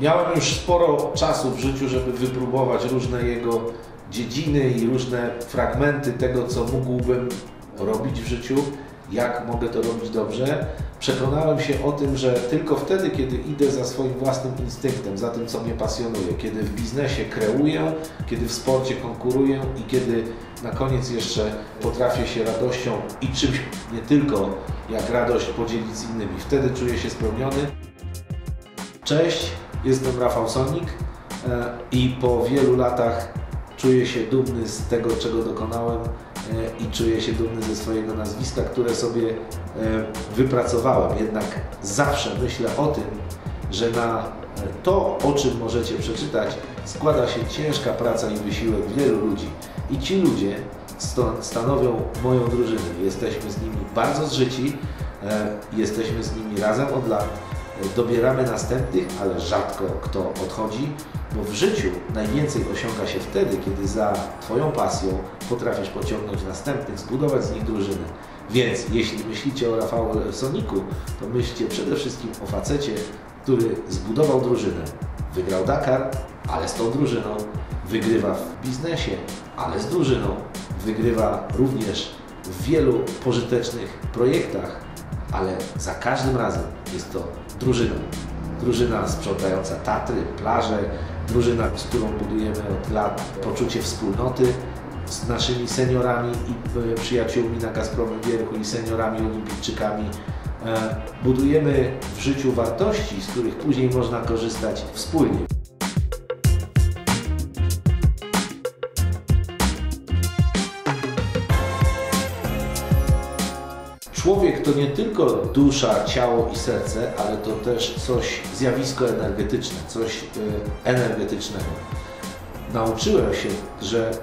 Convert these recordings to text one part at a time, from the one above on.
Miałem już sporo czasu w życiu, żeby wypróbować różne jego dziedziny i różne fragmenty tego, co mógłbym robić w życiu, jak mogę to robić dobrze. Przekonałem się o tym, że tylko wtedy, kiedy idę za swoim własnym instynktem, za tym, co mnie pasjonuje, kiedy w biznesie kreuję, kiedy w sporcie konkuruję i kiedy na koniec jeszcze potrafię się radością i czymś nie tylko jak radość podzielić z innymi, wtedy czuję się spełniony. Cześć, jestem Rafał Sonik e, i po wielu latach czuję się dumny z tego, czego dokonałem i czuję się dumny ze swojego nazwiska, które sobie e, wypracowałem. Jednak zawsze myślę o tym, że na to, o czym możecie przeczytać, składa się ciężka praca i wysiłek wielu ludzi. I ci ludzie stanowią moją drużynę. Jesteśmy z nimi bardzo zżyci, jesteśmy z nimi razem od lat dobieramy następnych, ale rzadko kto odchodzi, bo w życiu najwięcej osiąga się wtedy, kiedy za Twoją pasją potrafisz pociągnąć następnych, zbudować z nich drużynę. Więc jeśli myślicie o Rafał Soniku, to myślcie przede wszystkim o facecie, który zbudował drużynę. Wygrał Dakar, ale z tą drużyną. Wygrywa w biznesie, ale z drużyną. Wygrywa również w wielu pożytecznych projektach, ale za każdym razem jest to drużyna. Drużyna sprzątająca Tatry, plaże, drużyna, z którą budujemy od lat poczucie wspólnoty z naszymi seniorami i e, przyjaciółmi na Gazpromie Wierchu i seniorami olimpijczykami. E, budujemy w życiu wartości, z których później można korzystać wspólnie. Człowiek to nie tylko dusza, ciało i serce, ale to też coś, zjawisko energetyczne, coś y, energetycznego. Nauczyłem się, że y,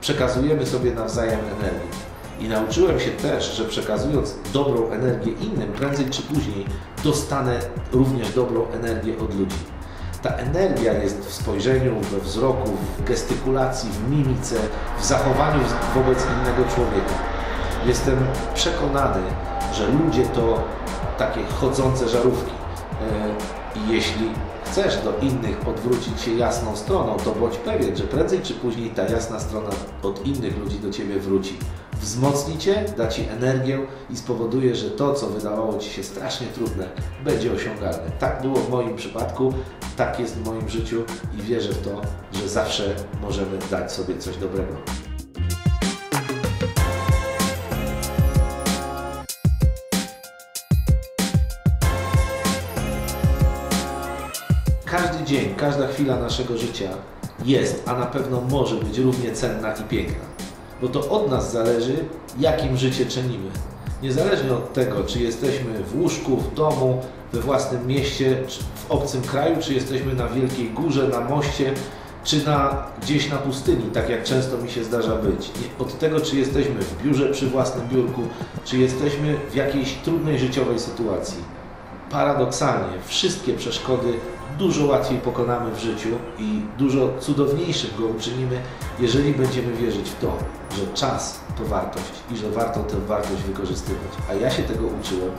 przekazujemy sobie nawzajem energię. I nauczyłem się też, że przekazując dobrą energię innym, prędzej czy później dostanę również dobrą energię od ludzi. Ta energia jest w spojrzeniu, we wzroku, w gestykulacji, w mimice, w zachowaniu wobec innego człowieka. Jestem przekonany, że ludzie to takie chodzące żarówki. E, I jeśli chcesz do innych odwrócić się jasną stroną, to bądź pewien, że prędzej czy później ta jasna strona od innych ludzi do Ciebie wróci. Wzmocni Cię, da Ci energię i spowoduje, że to, co wydawało Ci się strasznie trudne, będzie osiągalne. Tak było w moim przypadku, tak jest w moim życiu i wierzę w to, że zawsze możemy dać sobie coś dobrego. Każdy dzień, każda chwila naszego życia jest, a na pewno może być równie cenna i piękna. Bo to od nas zależy, jakim życie czynimy. Niezależnie od tego, czy jesteśmy w łóżku, w domu, we własnym mieście, w obcym kraju, czy jesteśmy na wielkiej górze, na moście, czy na, gdzieś na pustyni, tak jak często mi się zdarza być. Od tego, czy jesteśmy w biurze przy własnym biurku, czy jesteśmy w jakiejś trudnej życiowej sytuacji. Paradoksalnie wszystkie przeszkody dużo łatwiej pokonamy w życiu i dużo cudowniejszym go uczynimy, jeżeli będziemy wierzyć w to, że czas to wartość i że warto tę wartość wykorzystywać. A ja się tego uczyłem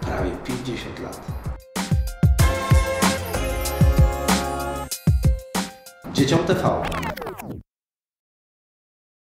prawie 50 lat. Dzieciom TV.